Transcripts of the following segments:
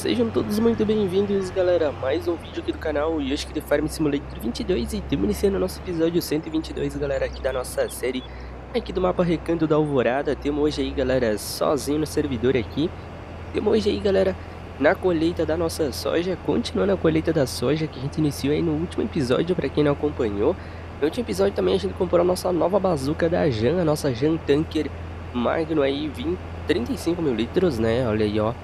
Sejam todos muito bem-vindos, galera, mais um vídeo aqui do canal Yoshi de Farm Simulator 22 e estamos iniciando o nosso episódio 122, galera, aqui da nossa série aqui do mapa Recanto da Alvorada. Temos hoje aí, galera, sozinho no servidor aqui. Temos hoje aí, galera, na colheita da nossa soja, continuando a colheita da soja que a gente iniciou aí no último episódio, para quem não acompanhou. No último episódio também a gente comprou a nossa nova bazuca da Jan, a nossa Jan Tanker Magno aí, 20, 35 mil litros, né, olha aí, ó.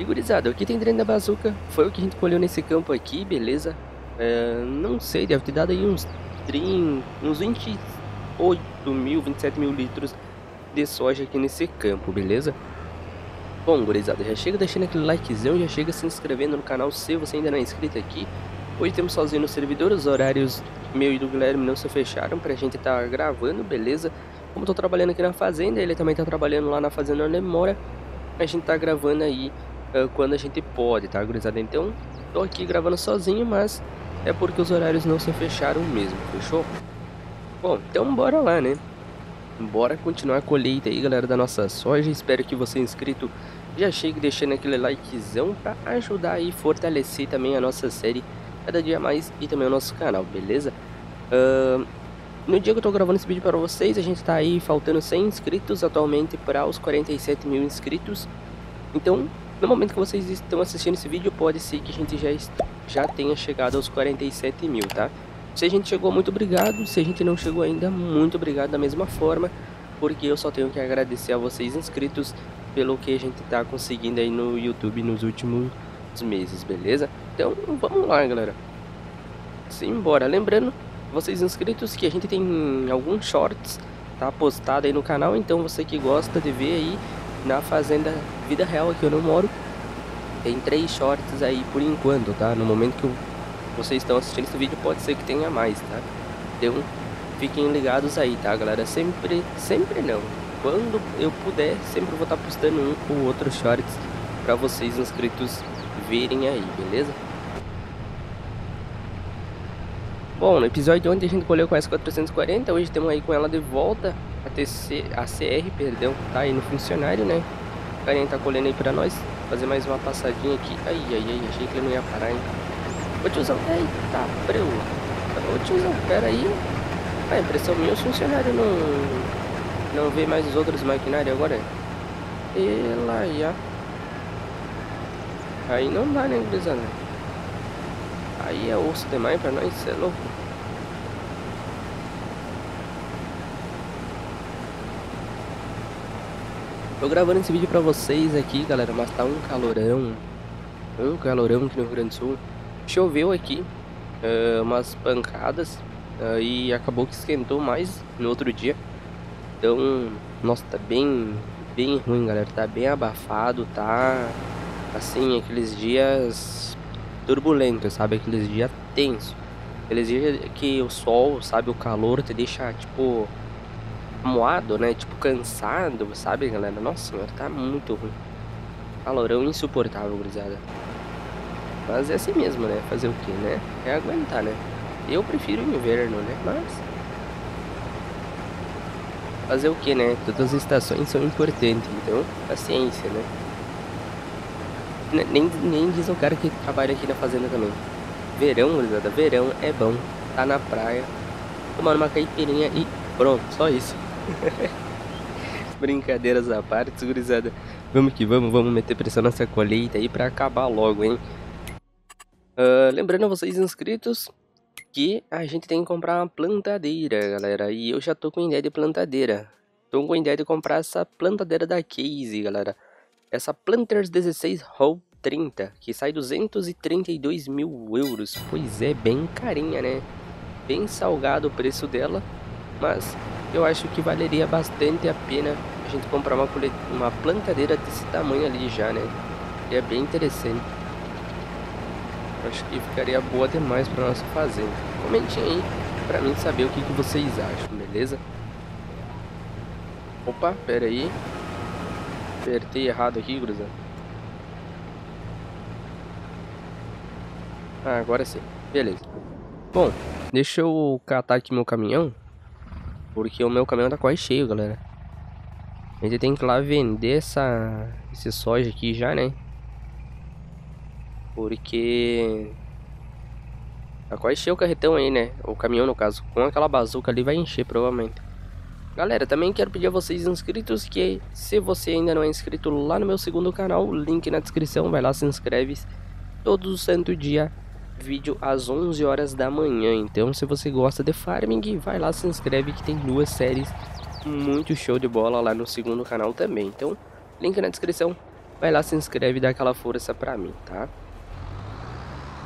E o que tem dentro da bazuca foi o que a gente colheu nesse campo aqui, beleza? É, não sei, deve ter dado aí uns 30, uns 28 mil, 27 mil litros de soja aqui nesse campo, beleza? Bom, gurizada, já chega deixando aquele likezão, já chega se inscrevendo no canal se você ainda não é inscrito aqui. Hoje temos sozinho no servidor, os horários meu e do Guilherme não se fecharam pra gente estar tá gravando, beleza? Como tô trabalhando aqui na fazenda, ele também tá trabalhando lá na fazenda onde mora, a gente tá gravando aí quando a gente pode, tá, gurizada? Então, tô aqui gravando sozinho, mas é porque os horários não se fecharam mesmo, fechou? Bom, então bora lá, né? Bora continuar a colheita aí, galera, da nossa soja. Espero que você inscrito já chegue deixando aquele likezão pra ajudar aí, fortalecer também a nossa série cada dia mais e também o nosso canal, beleza? Uh, no dia que eu tô gravando esse vídeo para vocês, a gente tá aí faltando 100 inscritos atualmente para os 47 mil inscritos. Então, no momento que vocês estão assistindo esse vídeo, pode ser que a gente já, já tenha chegado aos 47 mil, tá? Se a gente chegou, muito obrigado. Se a gente não chegou ainda, muito obrigado da mesma forma. Porque eu só tenho que agradecer a vocês inscritos pelo que a gente tá conseguindo aí no YouTube nos últimos meses, beleza? Então, vamos lá, galera. Simbora. Lembrando, vocês inscritos, que a gente tem alguns shorts, tá? Postado aí no canal. Então, você que gosta de ver aí na fazenda vida real aqui eu não moro. Tem três shorts aí por enquanto, tá? No momento que vocês estão assistindo esse vídeo pode ser que tenha mais, tá? Então fiquem ligados aí, tá galera? Sempre, sempre não. Quando eu puder, sempre vou estar tá postando um ou outro shorts para vocês inscritos verem aí, beleza? Bom, no episódio de ontem a gente colheu com a S440, hoje temos aí com ela de volta a TC, a CR, perdão, tá aí no funcionário, né? O carinha tá colhendo aí pra nós, fazer mais uma passadinha aqui. Ai, ai, ai, achei que ele não ia parar, hein? Ô tiozão, eita, breu. Ô tiozão, pera aí. A impressão minha, os funcionários não, não vê mais os outros maquinários agora. Ela já. Aí não dá, né, gurizada? Aí é osso demais pra nós, cê é louco. Tô gravando esse vídeo pra vocês aqui, galera, mas tá um calorão. Um calorão aqui no Rio Grande do Sul. Choveu aqui, uh, umas pancadas, uh, e acabou que esquentou mais no outro dia. Então, nossa, tá bem, bem ruim, galera. Tá bem abafado, tá assim, aqueles dias turbulentos, sabe? Aqueles dias tensos. Aqueles dias que o sol, sabe, o calor te deixa, tipo, moado, né? Tipo, cansado, sabe, galera? Nossa senhora, tá muito ruim. Calorão insuportável, gurizada. Mas é assim mesmo, né? Fazer o que, né? É aguentar, né? Eu prefiro o inverno, né? Mas... Fazer o que, né? Todas as estações são importantes, então, paciência, né? Nem, nem diz o cara que trabalha aqui na fazenda também. Verão, gurizada, verão é bom. Tá na praia, tomando uma caipirinha e pronto, só isso. Brincadeiras à parte, segurizada. Vamos que vamos, vamos meter pressão nessa colheita aí pra acabar logo, hein? Uh, lembrando a vocês inscritos que a gente tem que comprar uma plantadeira, galera. E eu já tô com ideia de plantadeira. Tô com ideia de comprar essa plantadeira da Case, galera. Essa Planters 16 Hall 30, que sai 232 mil euros. Pois é, bem carinha, né? Bem salgado o preço dela. Mas eu acho que valeria bastante a pena a gente comprar uma, uma plantadeira desse tamanho ali já, né? É bem interessante. Acho que ficaria boa demais para nossa fazenda. Comentem aí para mim saber o que, que vocês acham, beleza? Opa, pera aí. Apertei errado aqui, Gruzão. Ah, agora sim. Beleza. Bom, deixa eu catar aqui meu caminhão. Porque o meu caminhão tá quase cheio, galera. A gente tem que ir lá vender essa, esse soja aqui já, né? Porque... Tá quase encher o carretão aí, né? O caminhão, no caso. Com aquela bazuca ali vai encher, provavelmente. Galera, também quero pedir a vocês inscritos que se você ainda não é inscrito lá no meu segundo canal, link na descrição, vai lá, se inscreve. Todo santo dia, vídeo às 11 horas da manhã. Então, se você gosta de farming, vai lá, se inscreve que tem duas séries muito show de bola lá no segundo canal também. Então, link na descrição, vai lá, se inscreve e dá aquela força pra mim, tá?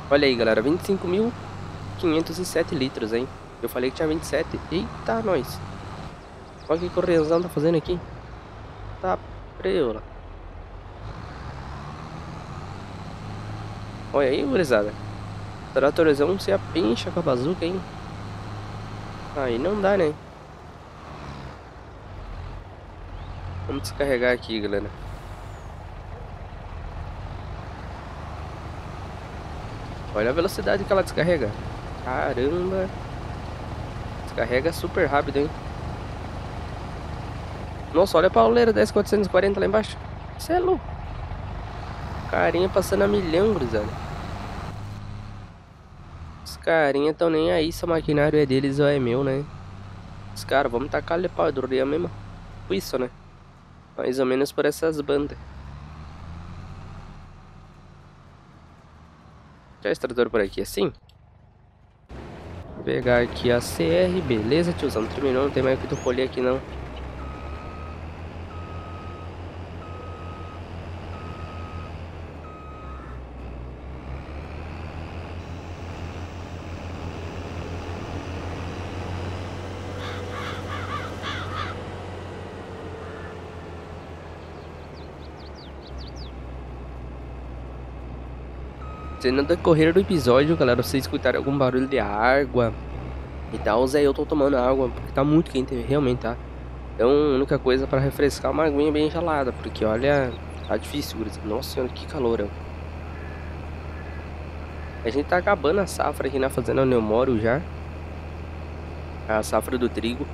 Olha aí, galera, 25.507 litros, hein? Eu falei que tinha 27. Eita, nós! Olha o que o Correnzão tá fazendo aqui. Tá preula. Olha aí, gurizada. Tratorzão se apincha com a bazuca, hein? Aí não dá, né? Vamos descarregar aqui, galera. Olha a velocidade que ela descarrega. Caramba. Descarrega super rápido, hein? Nossa, olha a pauleira 10440 lá embaixo. Você é louco. Carinha passando a milhão, gurizada. Carinha tão nem aí se o maquinário é deles ou é meu, né? Os caras, vamos tacar-lhe pau, mesmo. mesmo. Isso, né? Mais ou menos por essas bandas. Já extrator por aqui assim? Vou pegar aqui a CR, beleza, tiozão. Terminou, não tem mais o que tu colher aqui não. Se no decorrer do episódio, galera, vocês escutarem algum barulho de água e tal, Zé, eu tô tomando água, porque tá muito quente, realmente, tá? Então, a única coisa para refrescar uma aguinha bem gelada, porque olha, tá difícil, Nossa senhora, que calor, A gente tá acabando a safra aqui na fazenda onde eu moro já. A safra do trigo.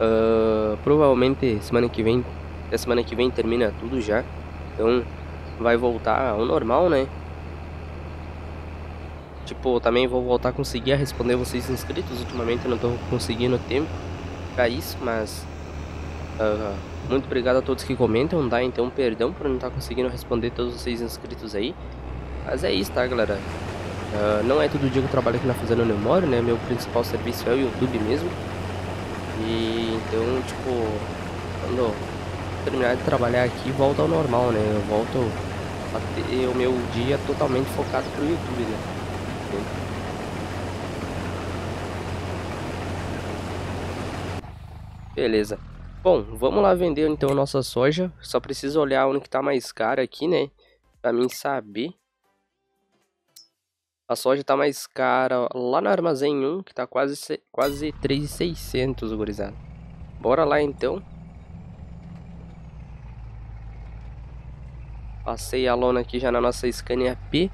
Uh, provavelmente semana que vem, a semana que vem termina tudo já. Então vai voltar ao normal, né? Tipo, também vou voltar a conseguir responder vocês inscritos. Ultimamente eu não tô conseguindo tempo pra isso, mas... Uh, muito obrigado a todos que comentam, tá? Então, perdão por não estar tá conseguindo responder todos vocês inscritos aí. Mas é isso, tá, galera? Uh, não é todo dia que eu trabalho aqui na Fazenda onde eu moro, né? Meu principal serviço é o YouTube mesmo. E então, tipo, quando terminar de trabalhar aqui, volta ao normal, né? Eu volto a ter o meu dia totalmente focado pro YouTube, né? Beleza. Bom, vamos lá vender então nossa soja. Só preciso olhar onde que tá mais caro aqui, né? Pra mim saber. A soja tá mais cara lá no armazém 1, que tá quase, quase 3,600, gurizada. Bora lá então. Passei a lona aqui já na nossa Scania P.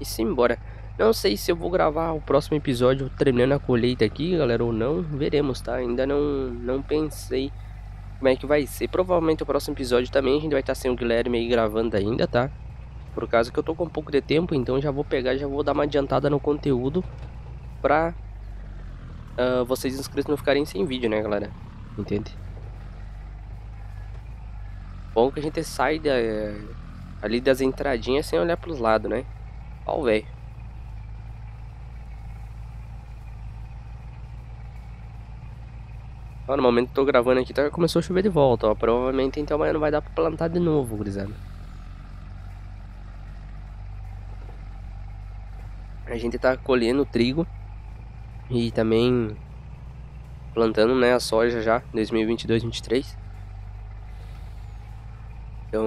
E simbora. Não sei se eu vou gravar o próximo episódio terminando a colheita aqui, galera, ou não. Veremos, tá? Ainda não, não pensei como é que vai ser. Provavelmente o próximo episódio também a gente vai estar sem o Guilherme aí gravando ainda, tá? Por causa que eu tô com um pouco de tempo, então já vou pegar, já vou dar uma adiantada no conteúdo pra uh, vocês inscritos não ficarem sem vídeo, né, galera? Entende? Bom que a gente sai da, ali das entradinhas sem olhar pros lados, né? Ó o velho. Ó, no momento que tô gravando aqui, tá, começou a chover de volta, ó. Provavelmente então amanhã não vai dar pra plantar de novo, gurizada. A gente tá colhendo trigo e também plantando, né, a soja já, 2022-23. Então,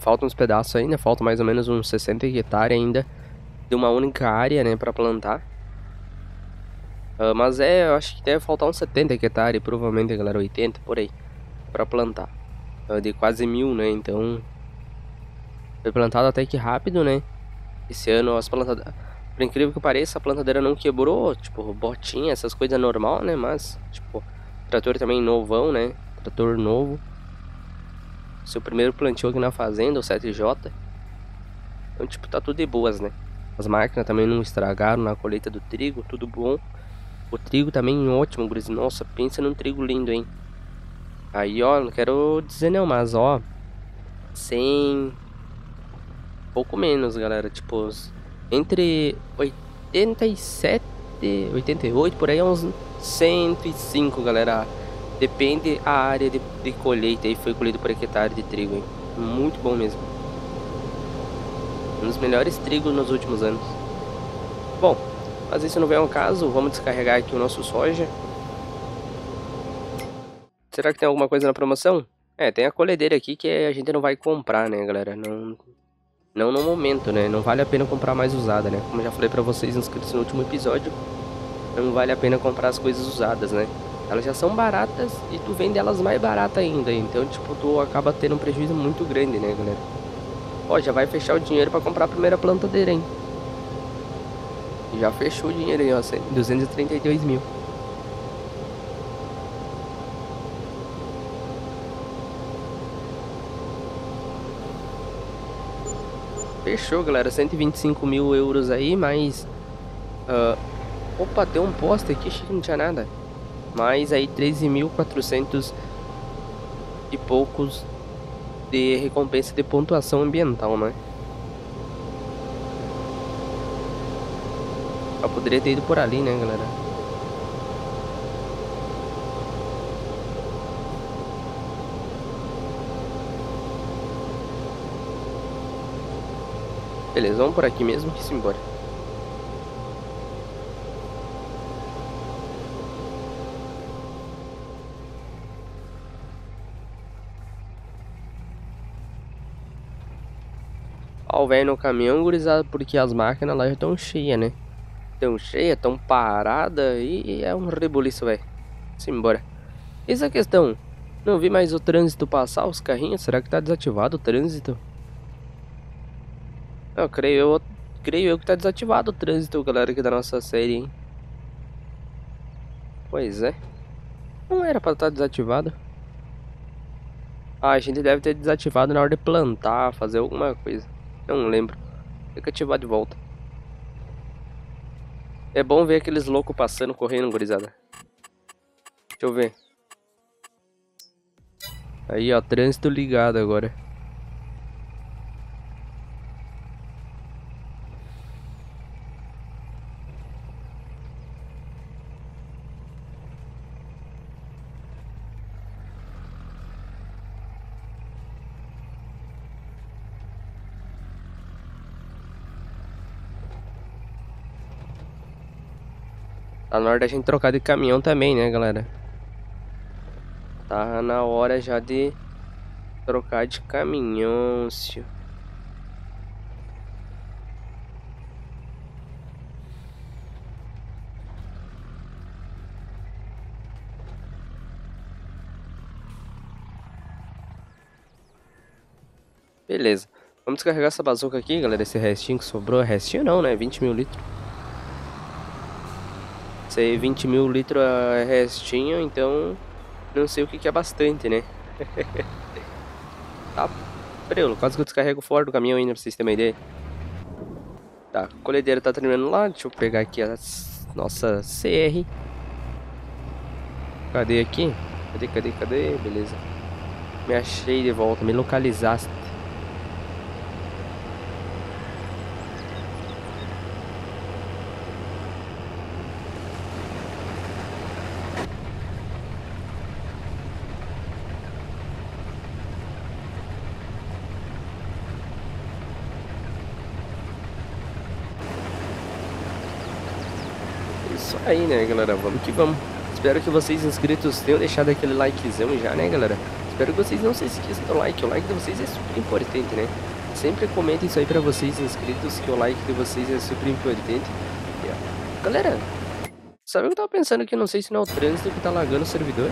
faltam uns pedaços ainda, falta mais ou menos uns 60 hectares ainda de uma única área, né, para plantar. Uh, mas é, eu acho que deve faltar uns 70 hectares, provavelmente, galera, 80 por aí, para plantar. Uh, de quase mil, né? Então, foi plantado até que rápido, né? Esse ano as plantadoras, por incrível que pareça, a plantadeira não quebrou, tipo, botinha, essas coisas normal, né? Mas, tipo, trator também novão, né? Trator novo. Seu primeiro plantio aqui na fazenda, o 7J. Então, tipo, tá tudo de boas, né? As máquinas também não estragaram na colheita do trigo, tudo bom. O trigo também ótimo, guris. Nossa, pensa num trigo lindo, hein? Aí, ó, não quero dizer não, mas, ó... 100... Pouco menos, galera. Tipo, entre 87 e 88, por aí é uns 105, galera. Depende a área de, de colheita aí, foi colhido por hectare de trigo, hein? Muito bom mesmo. Um dos melhores trigos nos últimos anos. Bom, mas isso não vem ao caso, vamos descarregar aqui o nosso soja. Será que tem alguma coisa na promoção? É, tem a colhedeira aqui que a gente não vai comprar, né, galera? Não, não no momento, né? Não vale a pena comprar mais usada, né? Como eu já falei pra vocês inscritos no último episódio, não vale a pena comprar as coisas usadas, né? Elas já são baratas e tu vende elas mais baratas ainda, então, tipo, tu acaba tendo um prejuízo muito grande, né, galera? Ó, já vai fechar o dinheiro pra comprar a primeira plantadeira, hein? Já fechou o dinheiro aí, ó, 232 mil. Fechou, galera. 125 mil euros aí, mas... Uh, opa, tem um poste aqui, que não tinha nada. Mais aí 13.400 e poucos de recompensa de pontuação ambiental, né? Eu poderia ter ido por ali, né, galera? Beleza, vamos por aqui mesmo que se embora. Ó, velho no caminhão, gurizado, porque as máquinas lá já estão cheias, né? Estão cheias, estão paradas e é um rebuliço, velho. Simbora. Essa é questão, não vi mais o trânsito passar, os carrinhos, será que tá desativado o trânsito? Eu creio eu, creio eu que tá desativado o trânsito, galera, aqui da nossa série, hein? Pois é. Não era pra estar tá desativado. Ah, a gente deve ter desativado na hora de plantar, fazer alguma coisa. Não lembro. Tem que ativar de volta. É bom ver aqueles loucos passando, correndo, gurizada. Deixa eu ver. Aí, ó, trânsito ligado agora. Tá na hora da gente trocar de caminhão também, né, galera? Tá na hora já de trocar de caminhão, senhor. Beleza. Vamos descarregar essa bazuca aqui, galera. Esse restinho que sobrou. Restinho não, né? 20 mil litros. Sei 20 mil litros a restinho, então não sei o que, que é bastante, né? tá prelo, quase que eu descarrego fora do caminhão ainda pra vocês terem uma ideia. Tá, a colhedeira tá terminando lá, deixa eu pegar aqui a nossa CR. Cadê aqui? Cadê, cadê, cadê? Beleza. Me achei de volta, me localizaste. Isso aí, né, galera? Vamos que vamos. Espero que vocês inscritos tenham deixado aquele likezão já, né, galera? Espero que vocês não se esqueçam do like. O like de vocês é super importante, né? Sempre comentem isso aí pra vocês inscritos, que o like de vocês é super importante. Galera, sabe o que eu tava pensando aqui? Não sei se não é o trânsito que tá lagando o servidor.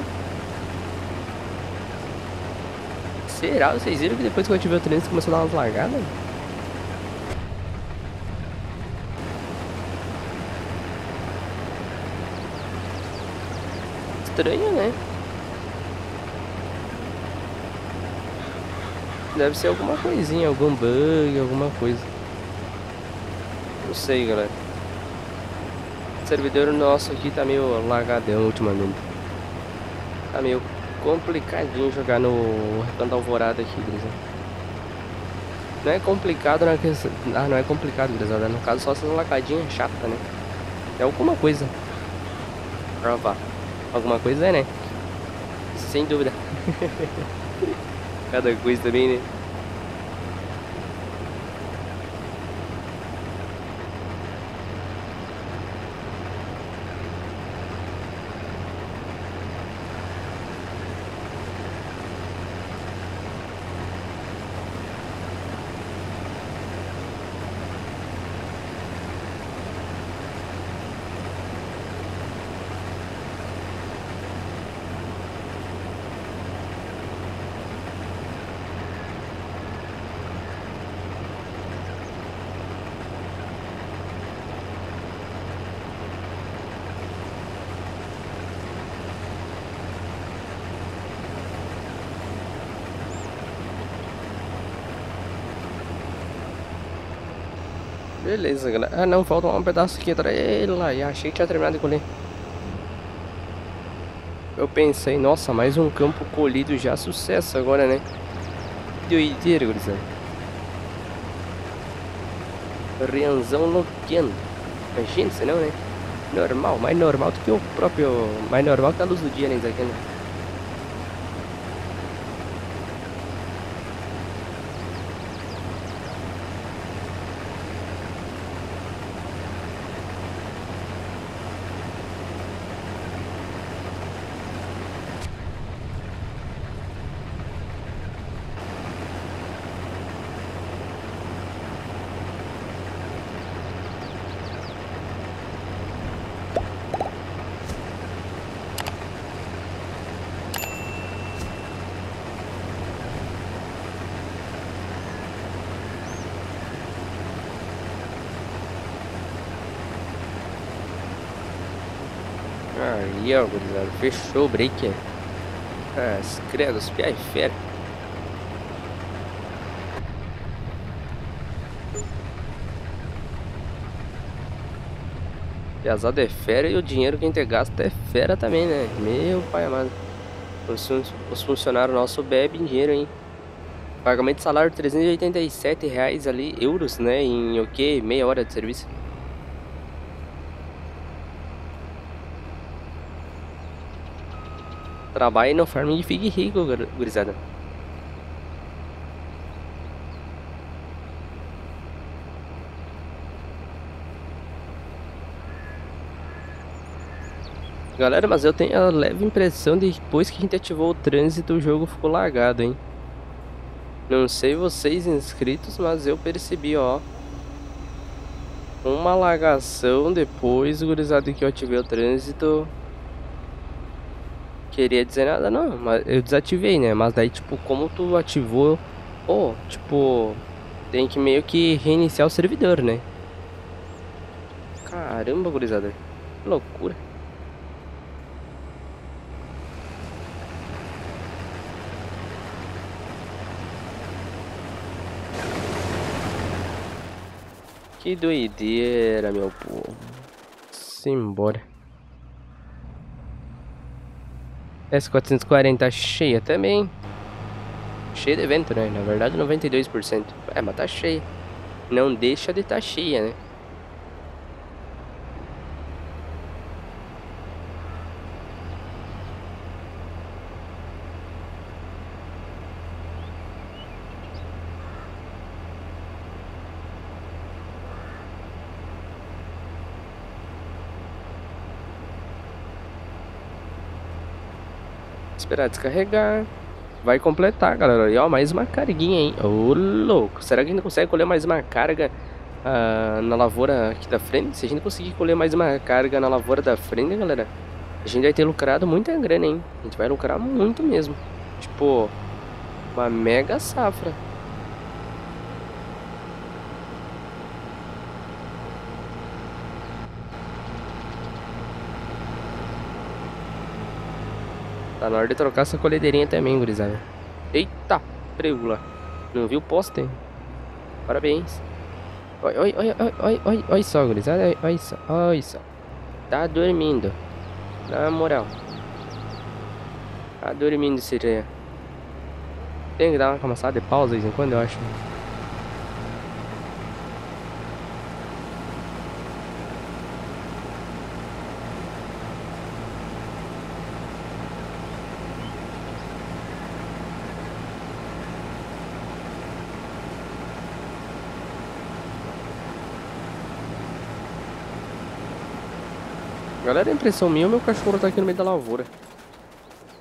Será? Vocês viram que depois que eu ativei o trânsito começou a dar umas lagadas? Estranho, né? Deve ser alguma coisinha, algum bug, alguma coisa. Não sei, galera. O servidor nosso aqui tá meio lagadão ultimamente. Tá meio complicadinho jogar no Recanto Alvorada aqui, gurizada. Não é complicado na questão... Ah, não é complicado, gurizada. No caso, só essas lagadinhas chatas, né? É alguma coisa. Provar. Alguma coisa é, né? Sem dúvida. Cada coisa também, né? Beleza, galera. Ah, não, falta um pedaço aqui atrás. Ela, e achei que tinha terminado de colher. Eu pensei, nossa, mais um campo colhido já, sucesso agora, né? Doideira, gurizada. Rianzão Loquiano. Imagina, senão, né? Normal, mais normal do que o próprio... Mais normal que a luz do dia, né, isso aqui, né? Aí, ó, gurizada. Fechou o break. Ah, credo, os piai fera. Piazada é fera e o dinheiro que a gente gasta é fera também, né? Meu pai amado. Os, os funcionários nossos bebem dinheiro, hein? Pagamento de salário 387 reais ali, euros, né? Em o que? Meia hora de serviço. Trabalhe no farm e fique rico, gurizada. Galera, mas eu tenho a leve impressão de que depois que a gente ativou o trânsito, o jogo ficou lagado, hein? Não sei vocês inscritos, mas eu percebi, ó. Uma lagação depois, gurizada, que eu ativei o trânsito queria dizer nada, não, mas eu desativei, né? Mas daí, tipo, como tu ativou, pô, tipo, tem que meio que reiniciar o servidor, né? Caramba, gurizada, que loucura. Que doideira, meu povo. Simbora. S440 cheia também. Cheia de vento, né? Na verdade 92%. É, mas tá cheia. Não deixa de estar tá cheia, né? Esperar descarregar. Vai completar, galera. E ó, mais uma carguinha, hein? Ô, louco. Será que a gente consegue colher mais uma carga uh, na lavoura aqui da frente? Se a gente conseguir colher mais uma carga na lavoura da frente, galera, a gente vai ter lucrado muita grana, hein? A gente vai lucrar muito mesmo. Tipo, uma mega safra. Tá na hora de trocar essa colhedeirinha também, gurizada. Eita, preula. Não viu o poste? Parabéns. Oi, oi, oi, oi, oi, oi, oi só, gurizada. Oi, oi só, oi só. Tá dormindo. Na moral. Tá dormindo, seria. Tem que dar uma camaçada de pausa de vez em quando, eu acho. Galera, é impressão minha, meu cachorro tá aqui no meio da lavoura.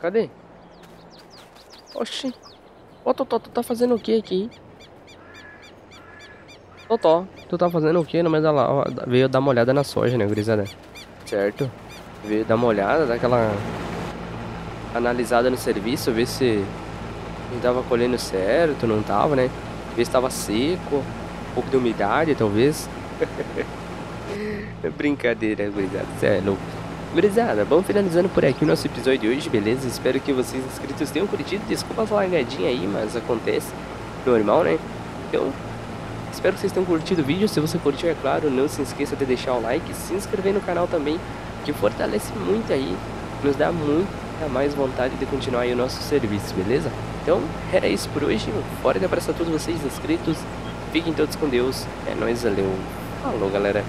Cadê? Oxi. Ô, Totó, tu tá fazendo o que aqui? Totó, tu tá fazendo o que no meio da lavoura? Veio dar uma olhada na soja, né, gurizada? Certo. Veio dar uma olhada, dar aquela analisada no serviço, ver se ele tava colhendo certo, não tava, né? Ver se tava seco, um pouco de umidade, talvez. Brincadeira, gurizada, cê é louco. Gurizada, vamos finalizando por aqui o nosso episódio de hoje, beleza? Espero que vocês inscritos tenham curtido. Desculpa a largadinha aí, mas acontece. Normal, né? Então, espero que vocês tenham curtido o vídeo. Se você curtiu, é claro, não se esqueça de deixar o like, se inscrever no canal também, que fortalece muito aí, nos dá muita mais vontade de continuar aí o nosso serviço, beleza? Então, era isso por hoje. Um forte abraço a todos vocês inscritos. Fiquem todos com Deus. É nóis, valeu. Falou, galera.